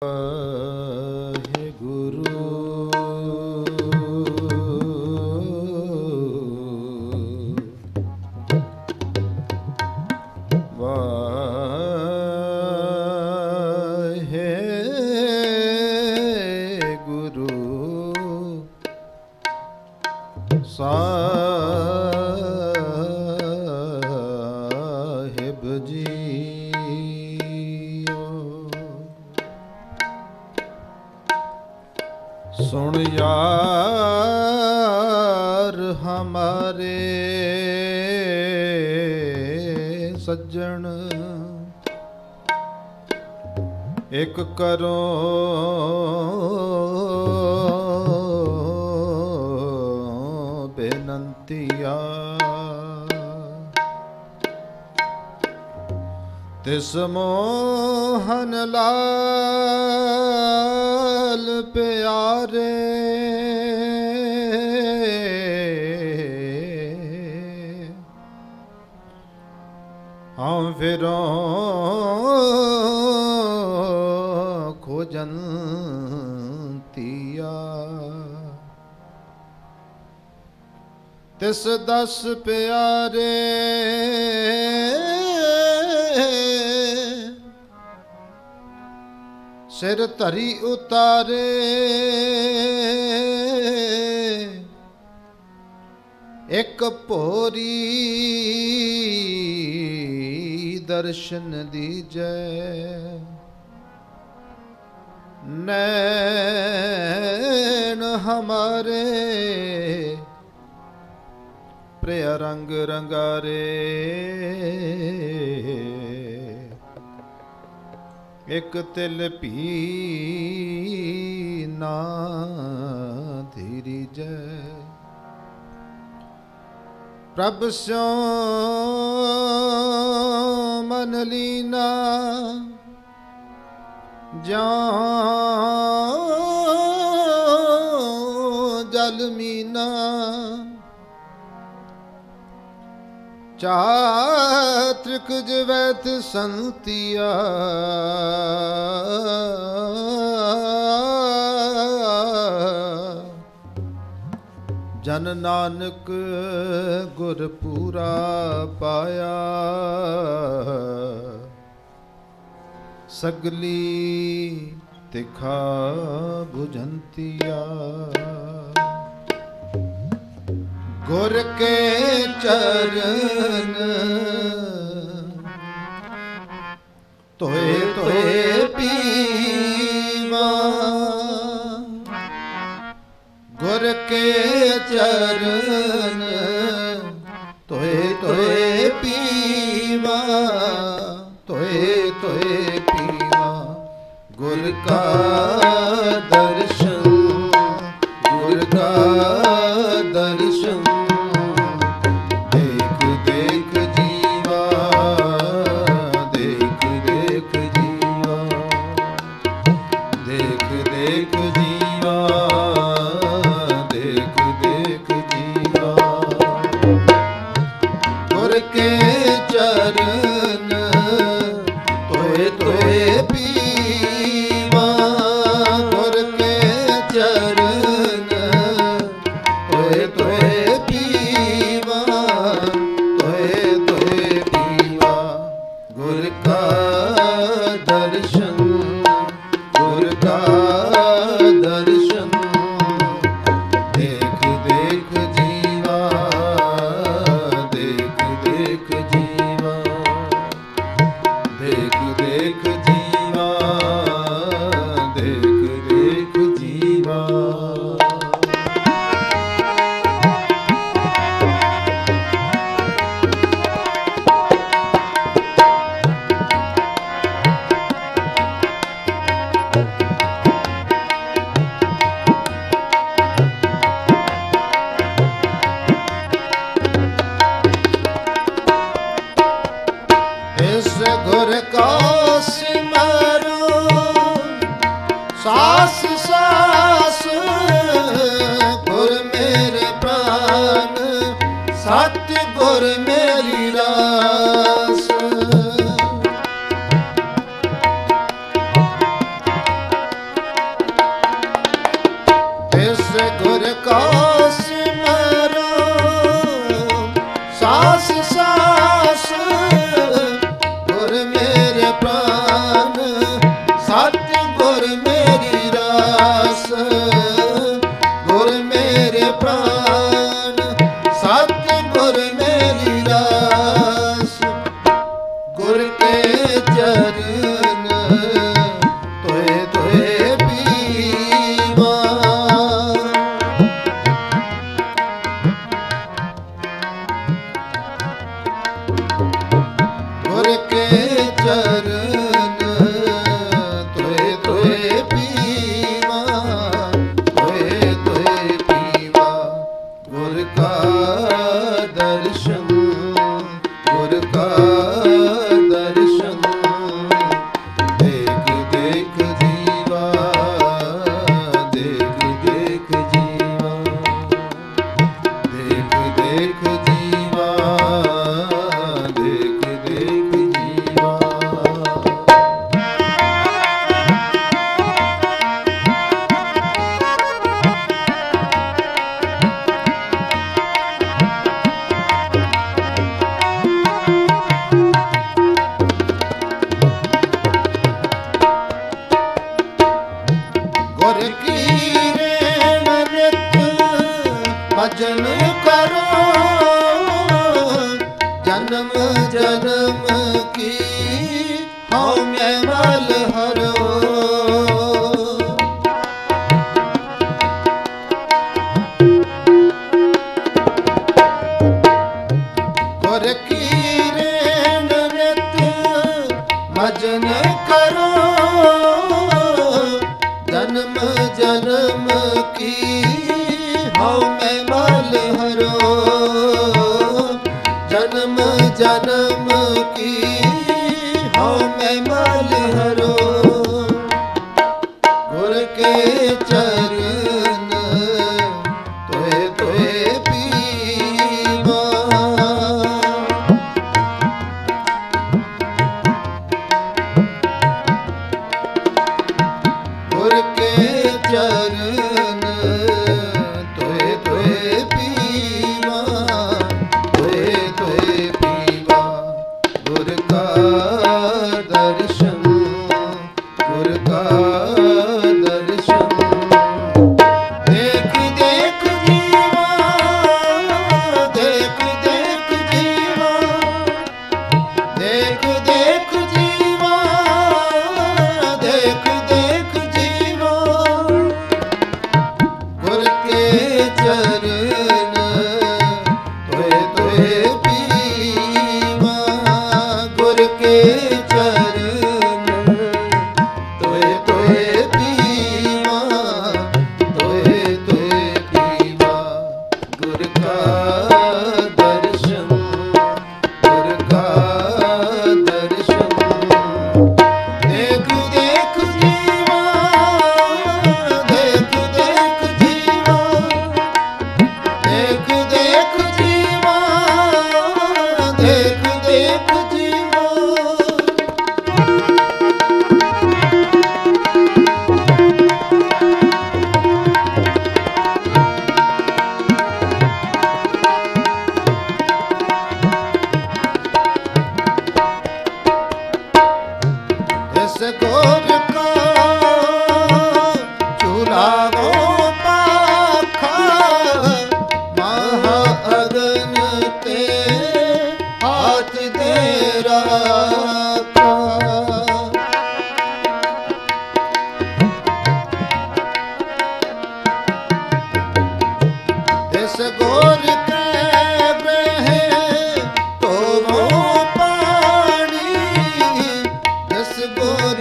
呃 ਇਕ ਕਰੋ। ਬੇਨੰਤੀਆ। ਤਿਸ ਮੋਹਨ ਲਾਲ ਪਿਆਰੇ ਤਿਸ ਦਸ ਪਿਆਰੇ। ਸਿਰ ਧਰੀ ਉਤਾਰੇ। ਇੱਕ ਭੋਰੀ ਦਰਸ਼ਨ ਦੀਜੈ। ਨੈਣ ਹਮਾਰੇ ਪ੍ਰਿਯ ਰੰਗ ਰੰਗਾਰੇ। ਇਕ ਤਿਲ ਭੀ ਨਾ ਧੀਰੀ ਜੈ। ਪ੍ਰਭ ਸਿਓ ਮਨ ਲੀਨਾ ਜਾਂ ਜਲ ਮੀਨਾ। ਚਾਤ੍ਰਿਕ ਜਵੈਤ ਸੰਤਿਆ। ਜਨ ਨਾਨਕ ਗੁਰ ਪੂਰਾ ਪਾਇਆ। ਸਗਲੀ ਤਿਖਾ 부ਜੰਤੀਆ ਗੁਰ ਕੇ ਚਰਨ। ਤੋਏ ਤੋਏ ਪੀਵਾ ਗੁਰ ਕੇ ਚਰਨ। ਤੋਏ ਤੋਏ ਪੀਵਾ ਤੋਏ ਤੋਏ ਗੁਰ ਕਾ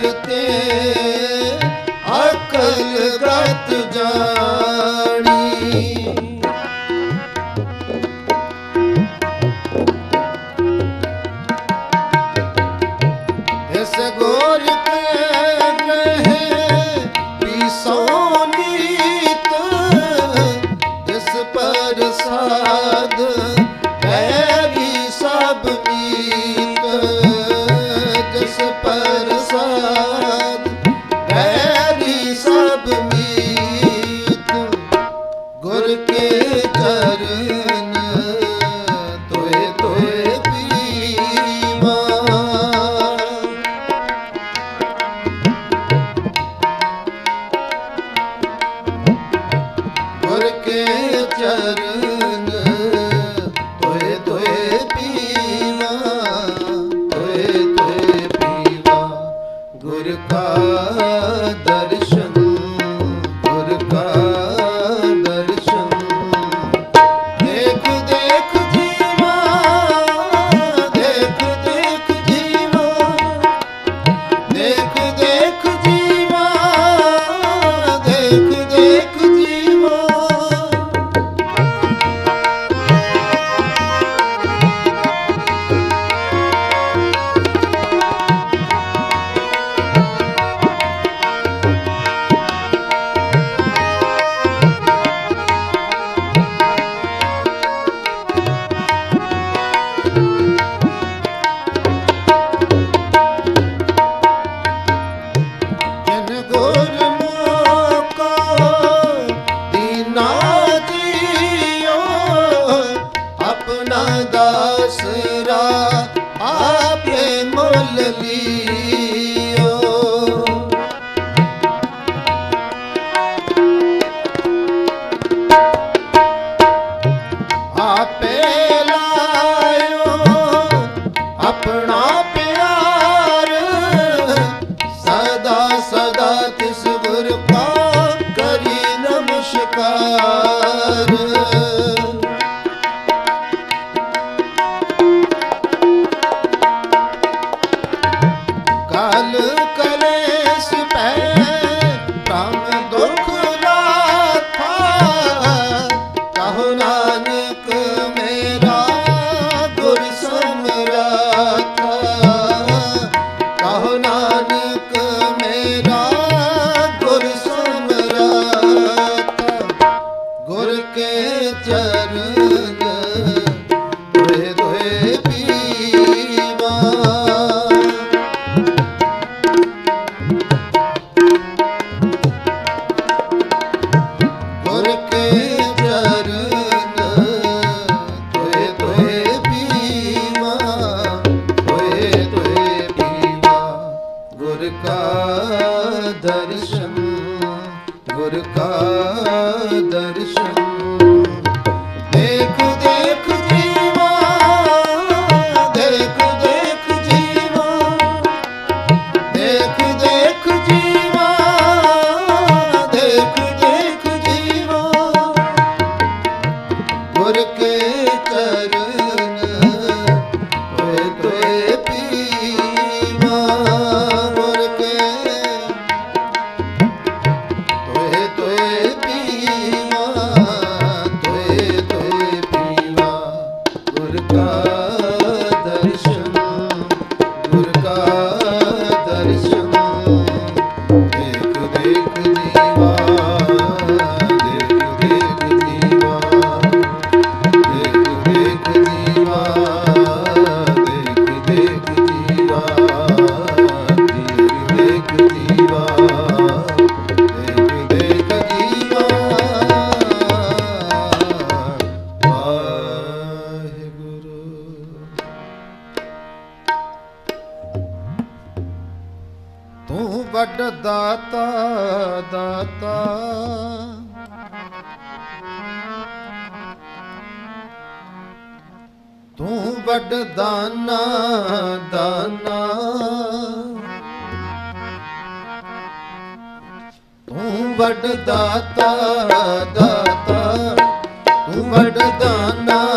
ਕਰਤੇ ਵੱਡ ਦਾਤਾ ਦਾਤਾ। ਤੂੰ ਵੱਡ ਦਾਨਾ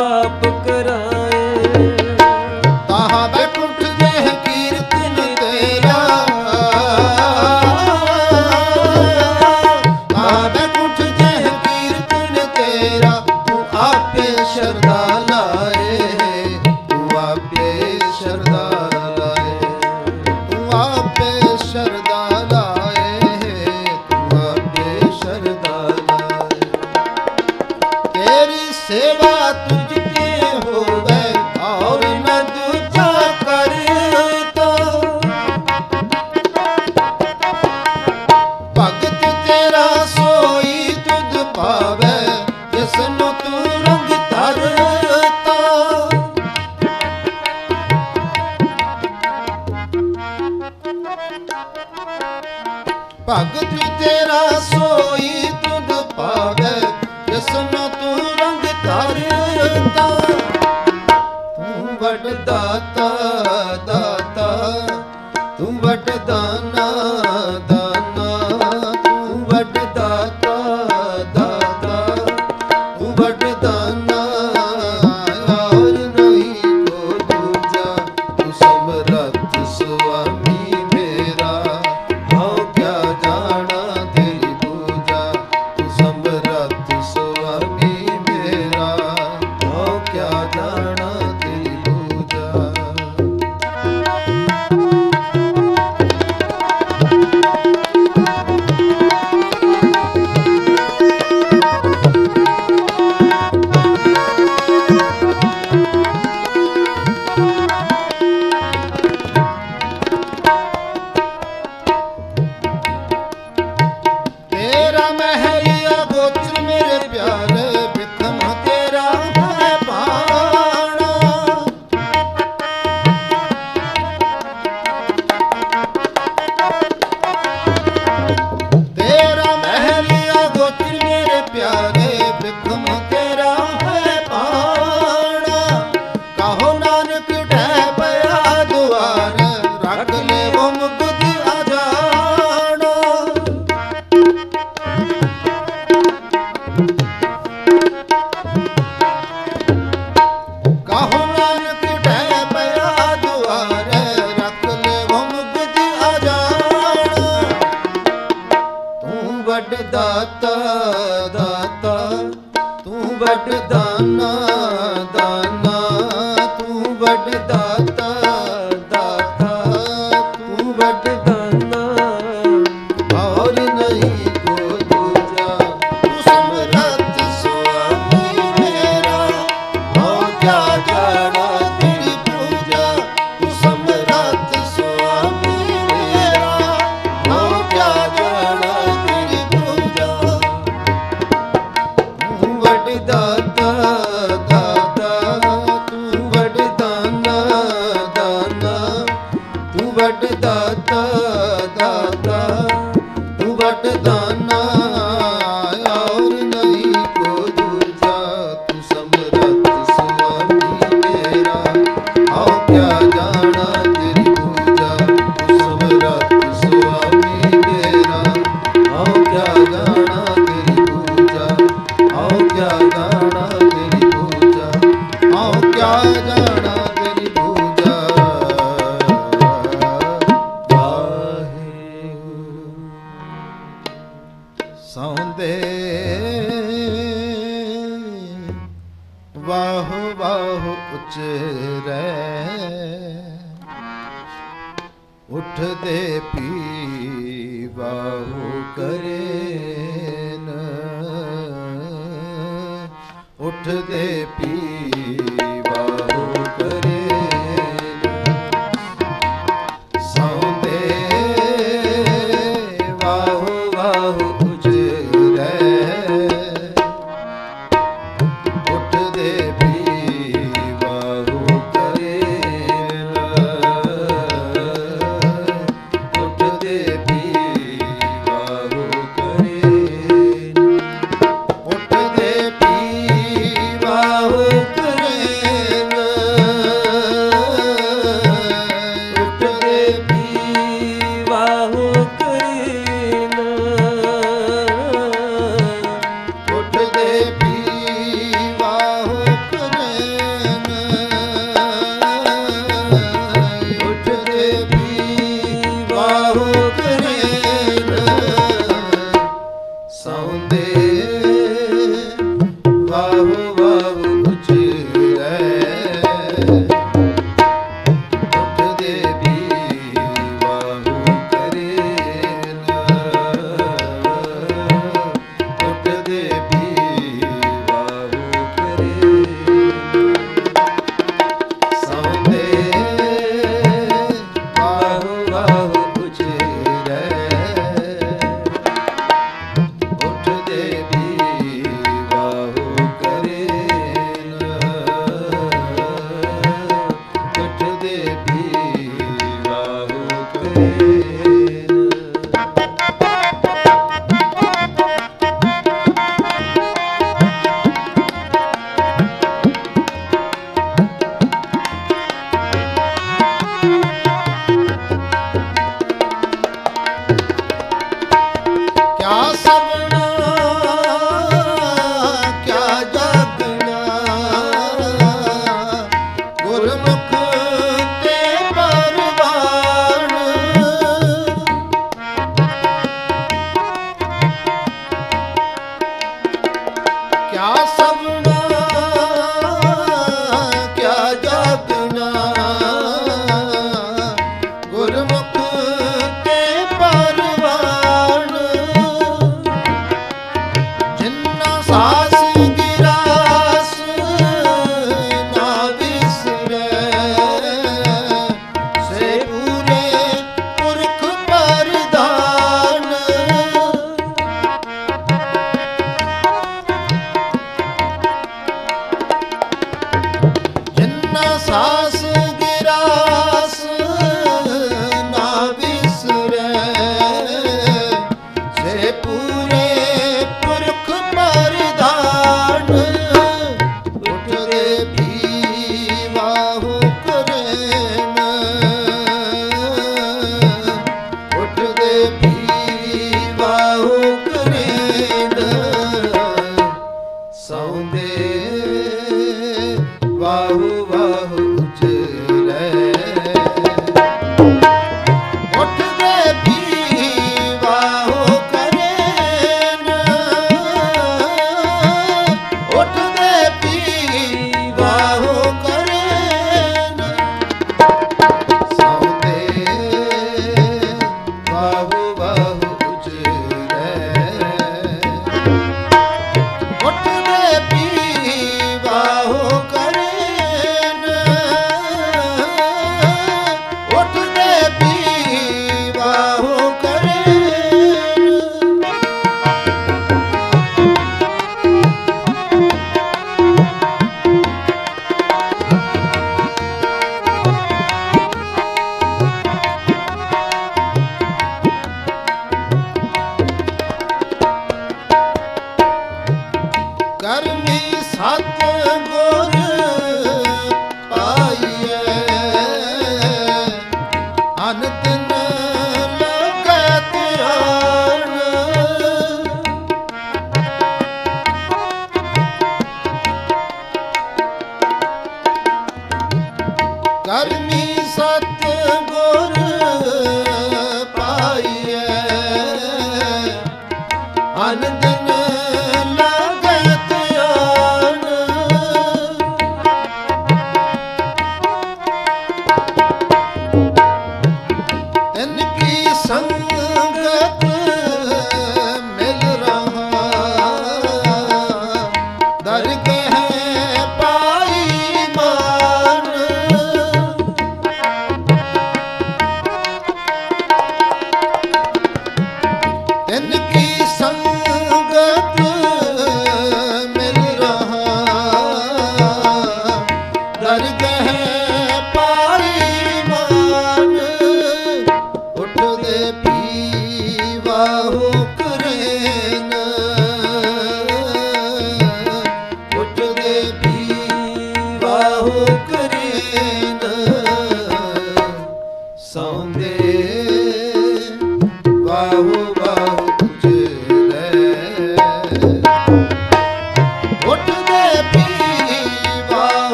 ਤੂੰ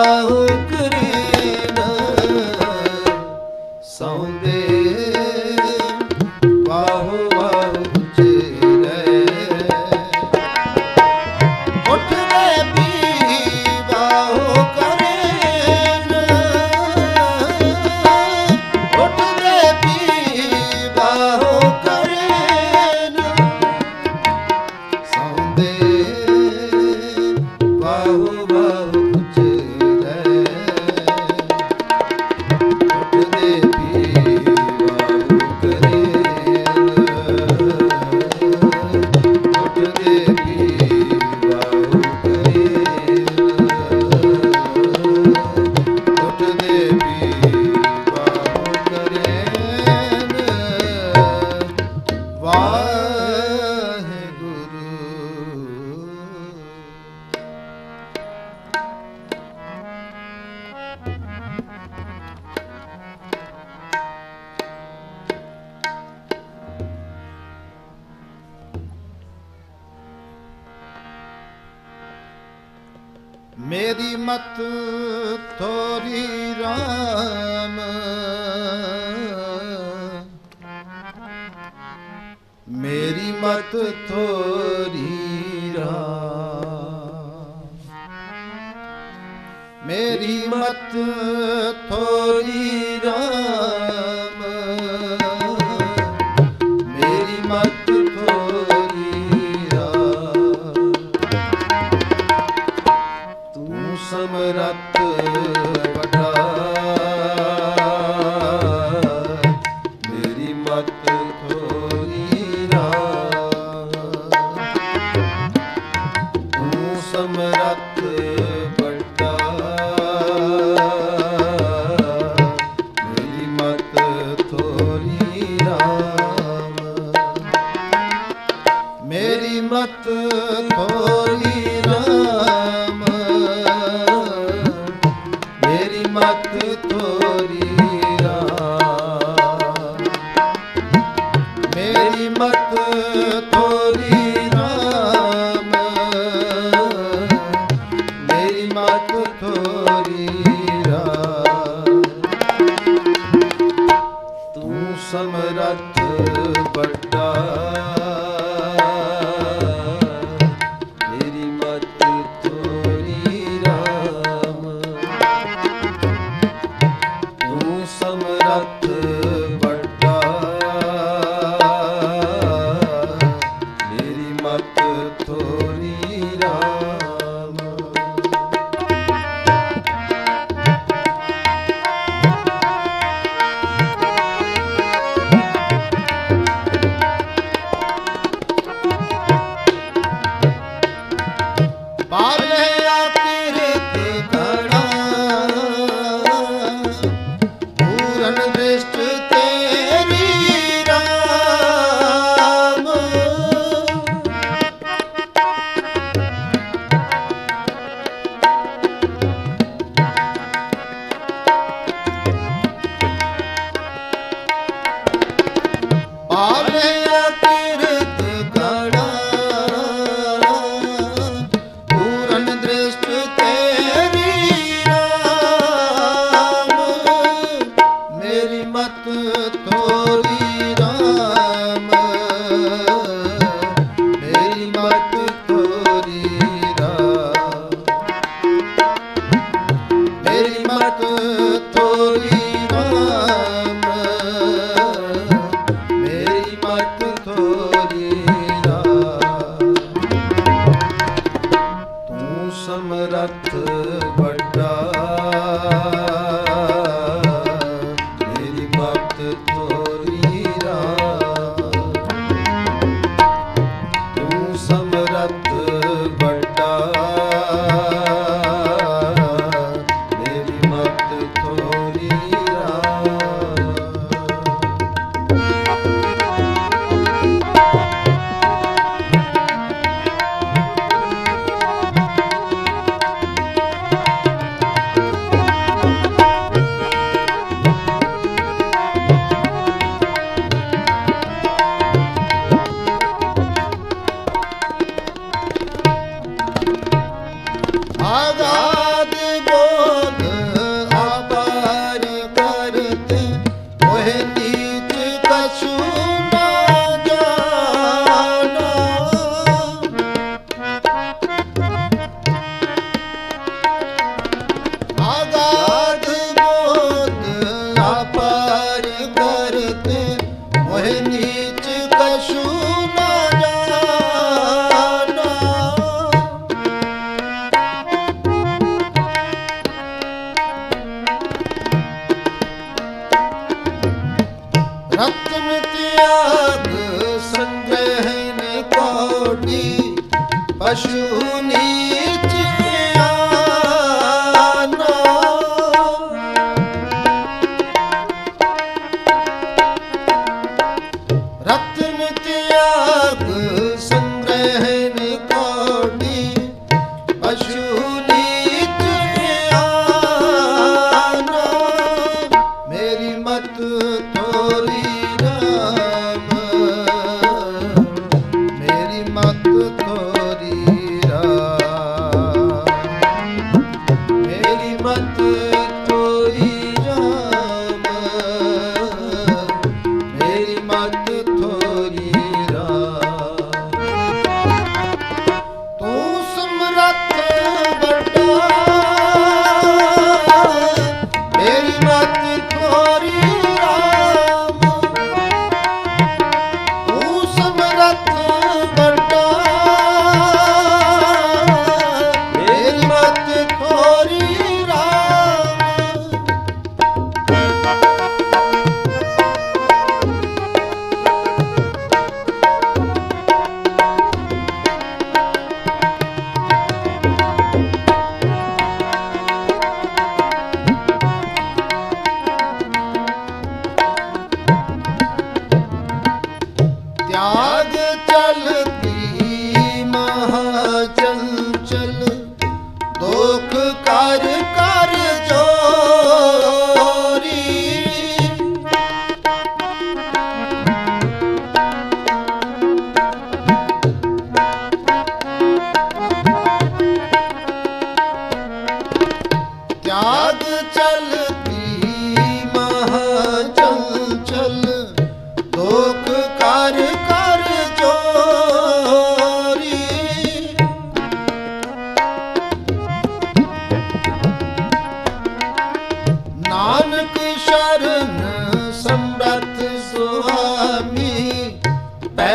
Oh.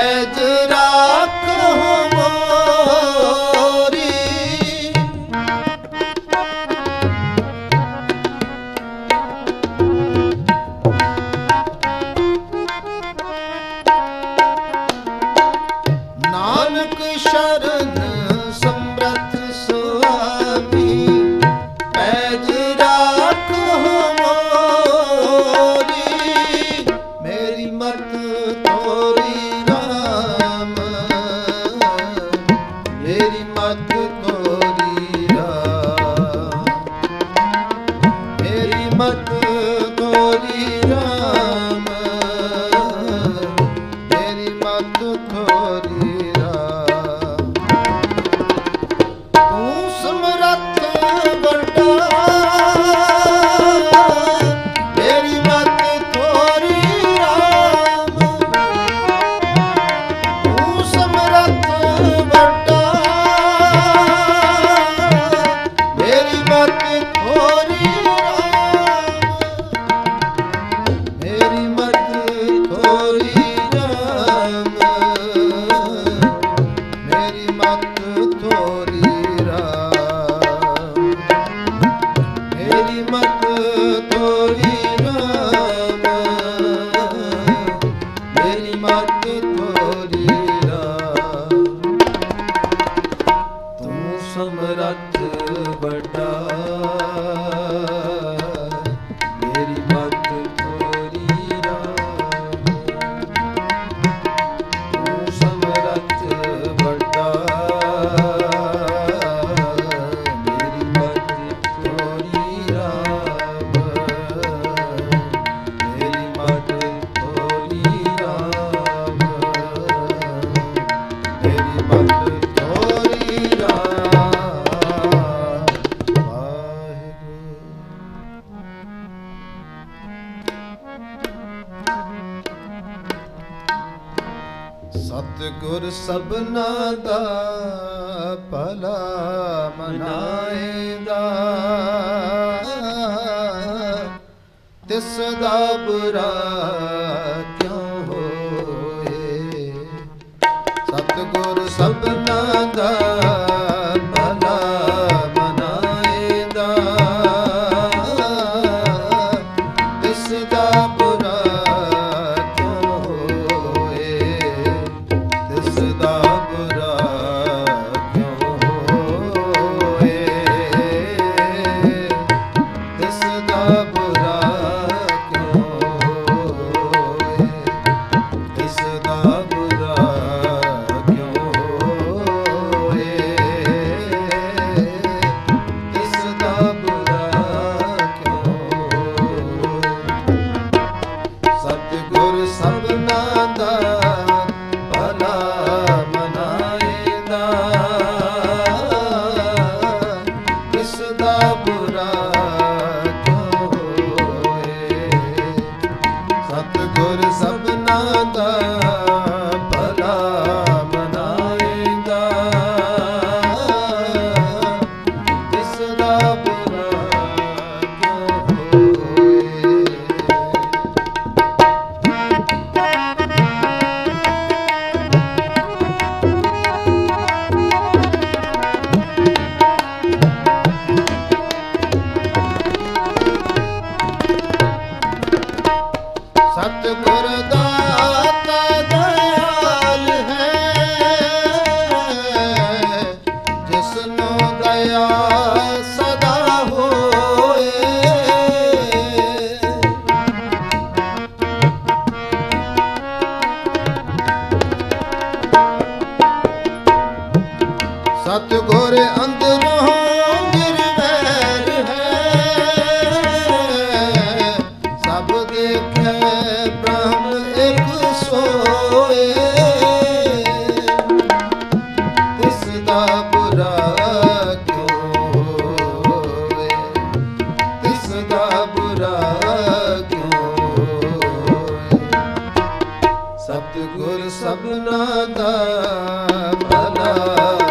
Vedra. ਸਮਰੱਥ ਵੱਡਾ। ਸਤਿਗੁਰ ਸਭਨਾ ਦਾ ਭਲਾ